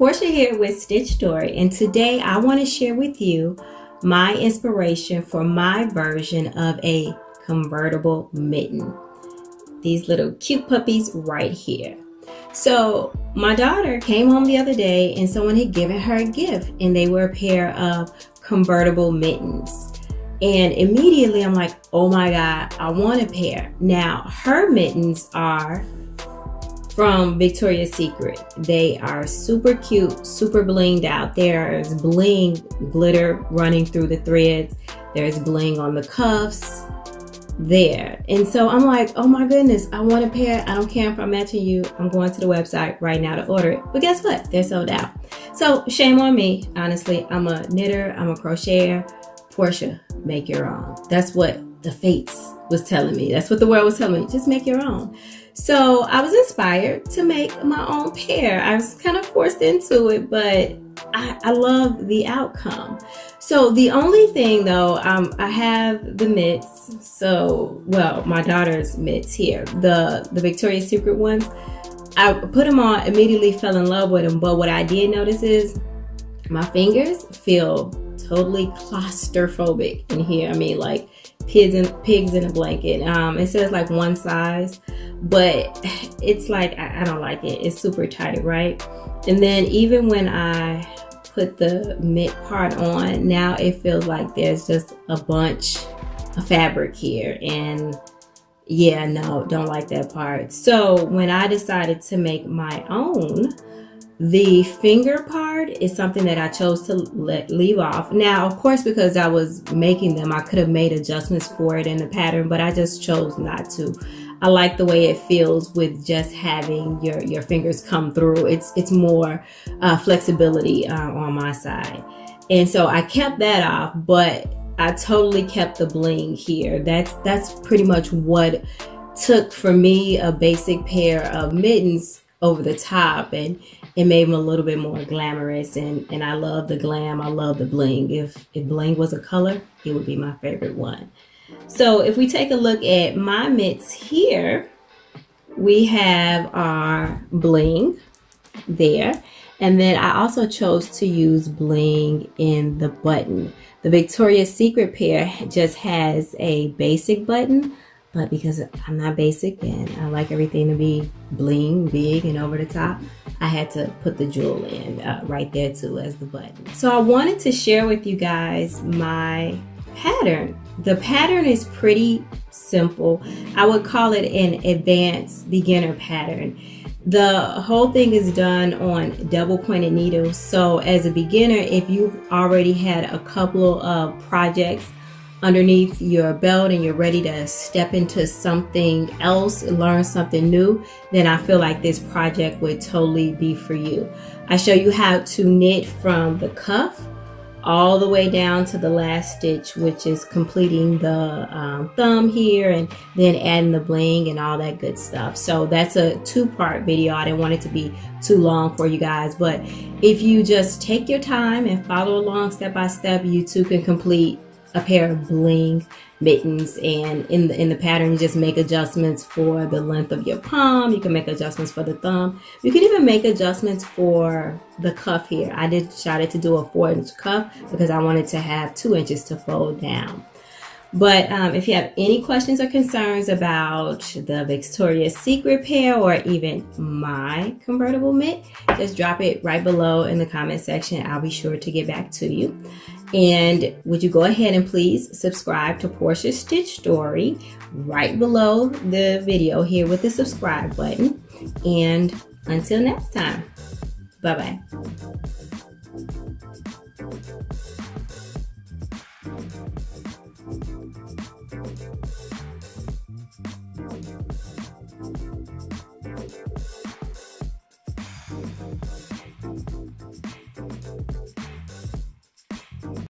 Porcha here with Stitch Story, and today I want to share with you my inspiration for my version of a convertible mitten. These little cute puppies right here. So, my daughter came home the other day and someone had given her a gift, and they were a pair of convertible mittens. And immediately I'm like, oh my God, I want a pair. Now, her mittens are from Victoria's Secret. They are super cute, super blinged out. There's bling glitter running through the threads. There's bling on the cuffs there. And so I'm like, oh my goodness, I want a pair. I don't care if I'm matching you. I'm going to the website right now to order it. But guess what? They're sold out. So shame on me. Honestly, I'm a knitter, I'm a crocheter. Porcha, make your own. That's what the fates was telling me. That's what the world was telling me. Just make your own. So I was inspired to make my own pair. I was kind of forced into it, but I, I love the outcome. So the only thing though, um, I have the mitts. So, well, my daughter's mitts here, the, the Victoria's Secret ones. I put them on, immediately fell in love with them. But what I did notice is my fingers feel totally claustrophobic in here. I mean, like pigs in pigs in a blanket. Um, it says like one size, but it's like I, I don't like it. It's super tight, right? And then even when I put the mid part on, now it feels like there's just a bunch of fabric here, and yeah, no, don't like that part. So when I decided to make my own the finger part is something that I chose to let leave off. Now, of course, because I was making them, I could have made adjustments for it in the pattern, but I just chose not to. I like the way it feels with just having your, your fingers come through. It's, it's more uh, flexibility uh, on my side. And so I kept that off, but I totally kept the bling here. That's, that's pretty much what took for me a basic pair of mittens over the top. And it made them a little bit more glamorous and and I love the glam. I love the bling. If if bling was a color, it would be my favorite one. So if we take a look at my mitts here, we have our bling there. And then I also chose to use bling in the button. The Victoria's Secret pair just has a basic button, but because I'm not basic and I like everything to be bling, big, and over the top, I had to put the jewel in uh, right there too as the button. So I wanted to share with you guys my pattern. The pattern is pretty simple. I would call it an advanced beginner pattern. The whole thing is done on double pointed needles. So as a beginner, if you've already had a couple of projects underneath your belt and you're ready to step into something else, learn something new, then I feel like this project would totally be for you. I show you how to knit from the cuff all the way down to the last stitch, which is completing the um, thumb here and then adding the bling and all that good stuff. So that's a two part video. I didn't want it to be too long for you guys, but if you just take your time and follow along step by step, you too can complete a pair of bling mittens and in the in the pattern you just make adjustments for the length of your palm. You can make adjustments for the thumb. You can even make adjustments for the cuff here. I did decided to do a four inch cuff because i wanted to have two inches to fold down but um, if you have any questions or concerns about the Victoria's Secret pair or even my convertible mitt, just drop it right below in the comment section. I'll be sure to get back to you. And would you go ahead and please subscribe to Porcha's Stitch Story right below the video here with the subscribe button. And until next time, bye bye.